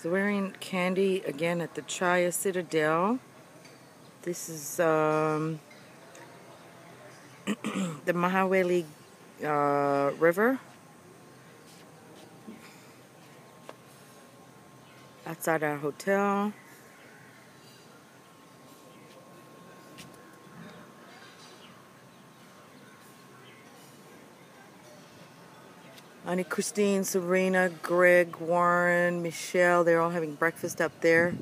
So we're in Kandy again at the Chaaya Citadel. This is um, the Mahaweli uh, River. Outside our hotel. Auntie Christine, Serena, Greg, Warren, Michelle, they're all having breakfast up there.